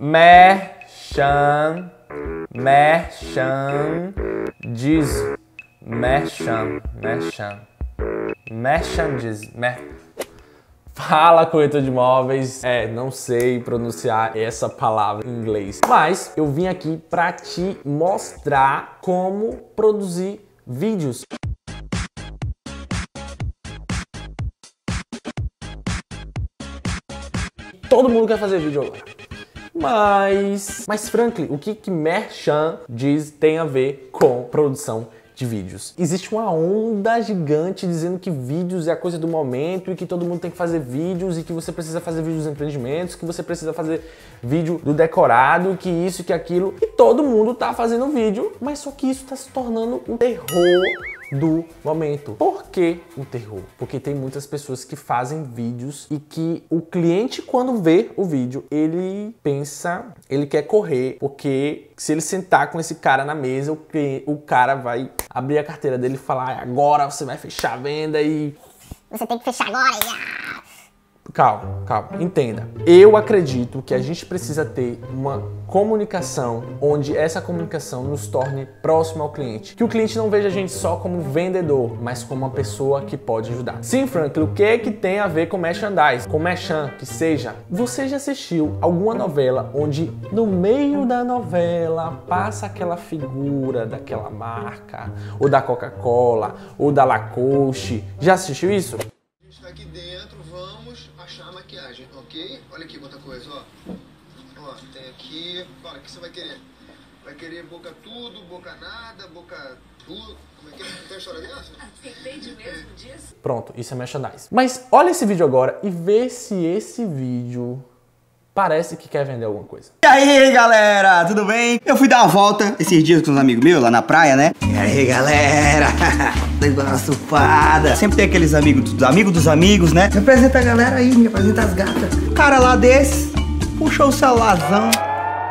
Merchan. Merchan. Diz. Merchan. Merchan. Merchan diz. Mer... Fala, corretor de imóveis. É, não sei pronunciar essa palavra em inglês, mas eu vim aqui para te mostrar como produzir vídeos. Todo mundo quer fazer vídeo agora. Mas, mas Franklin, o que que Merchan diz tem a ver com produção de vídeos. Existe uma onda gigante dizendo que vídeos é a coisa do momento e que todo mundo tem que fazer vídeos e que você precisa fazer vídeos de empreendimentos, que você precisa fazer vídeo do decorado, que isso, que aquilo. E todo mundo tá fazendo vídeo, mas só que isso tá se tornando um terror do momento. Por que o terror? Porque tem muitas pessoas que fazem vídeos e que o cliente, quando vê o vídeo, ele pensa, ele quer correr, porque se ele sentar com esse cara na mesa, o, o cara vai abrir a carteira dele e falar: agora você vai fechar a venda e. Você tem que fechar agora e. Calma, calma, entenda. Eu acredito que a gente precisa ter uma comunicação onde essa comunicação nos torne próximo ao cliente. Que o cliente não veja a gente só como vendedor, mas como uma pessoa que pode ajudar. Sim, Franklin, o que é que tem a ver com merchandise? Com merchan, que seja. Você já assistiu alguma novela onde no meio da novela passa aquela figura daquela marca, ou da Coca-Cola, ou da Lacoste? Já assistiu isso? Olha aqui outra coisa, ó. Ó, tem aqui. Olha, o que você vai querer? Vai querer boca tudo, boca nada, boca tudo. Como é que é? Não tem história dessa? Depende mesmo disso. Pronto, isso é merchandise. Mas olha esse vídeo agora e vê se esse vídeo parece que quer vender alguma coisa. E aí, galera, tudo bem? Eu fui dar uma volta esses dias com uns amigos meus lá na praia, né? E aí, galera, dando uma surfada. Sempre tem aqueles amigos dos amigos dos amigos, né? Me apresenta a galera aí, me apresenta as gatas. O cara lá desse puxou o celularzão,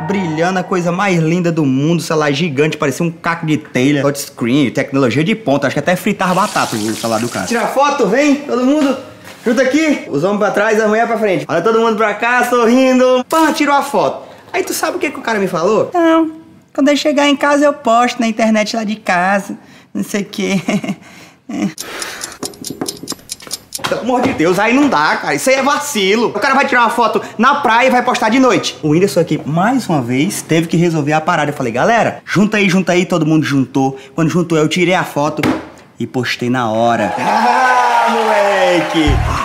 brilhando, a coisa mais linda do mundo, celular gigante, parecia um caco de telha, touchscreen, tecnologia de ponta, acho que até fritar batata o celular do cara. Tira foto, vem, todo mundo. Junta aqui, os homens pra trás, a mulher pra frente. Olha todo mundo pra cá, sorrindo. Pã, tirou a foto. Aí tu sabe o que, que o cara me falou? Não, quando eu chegar em casa eu posto na internet lá de casa, não sei o quê. Pelo amor de Deus, aí não dá, cara. Isso aí é vacilo. O cara vai tirar uma foto na praia e vai postar de noite. O Whindersson aqui, mais uma vez, teve que resolver a parada. Eu falei, galera, junta aí, junta aí. Todo mundo juntou. Quando juntou, eu tirei a foto e postei na hora. Ah, moleque!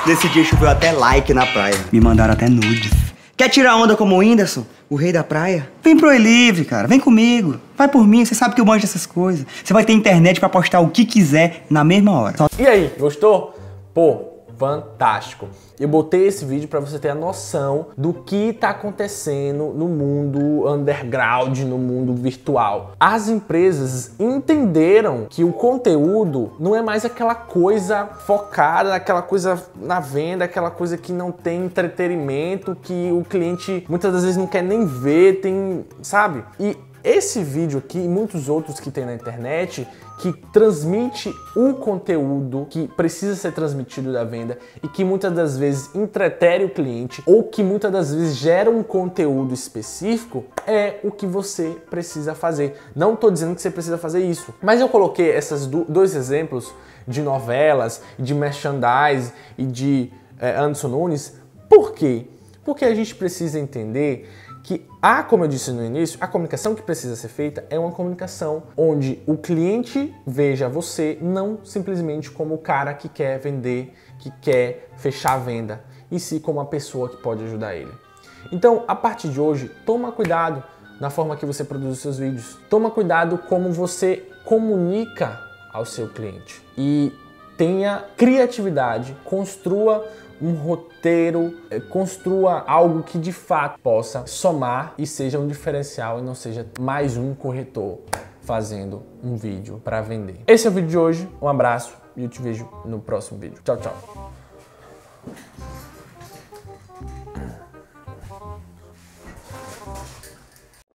Nesse dia choveu até like na praia. Me mandaram até nudes. Quer tirar onda como o Whindersson, o rei da praia? Vem pro Livre, cara. Vem comigo. Vai por mim, você sabe que eu manjo dessas coisas. Você vai ter internet pra postar o que quiser na mesma hora. E aí, gostou? Pô, fantástico. Eu botei esse vídeo para você ter a noção do que está acontecendo no mundo underground, no mundo virtual. As empresas entenderam que o conteúdo não é mais aquela coisa focada, aquela coisa na venda, aquela coisa que não tem entretenimento, que o cliente muitas das vezes não quer nem ver, tem, sabe? E esse vídeo aqui e muitos outros que tem na internet que transmite um conteúdo que precisa ser transmitido da venda e que muitas das vezes entretere o cliente ou que muitas das vezes gera um conteúdo específico é o que você precisa fazer. Não estou dizendo que você precisa fazer isso, mas eu coloquei esses dois exemplos de novelas, de merchandise e de é, Anderson Nunes. Por quê? Porque a gente precisa entender que há, como eu disse no início, a comunicação que precisa ser feita é uma comunicação onde o cliente veja você não simplesmente como o cara que quer vender, que quer fechar a venda, e sim como uma pessoa que pode ajudar ele. Então, a partir de hoje, toma cuidado na forma que você produz os seus vídeos. Toma cuidado como você comunica ao seu cliente. E tenha criatividade, construa um roteiro, eh, construa algo que de fato possa somar e seja um diferencial e não seja mais um corretor fazendo um vídeo para vender. Esse é o vídeo de hoje, um abraço e eu te vejo no próximo vídeo. Tchau, tchau.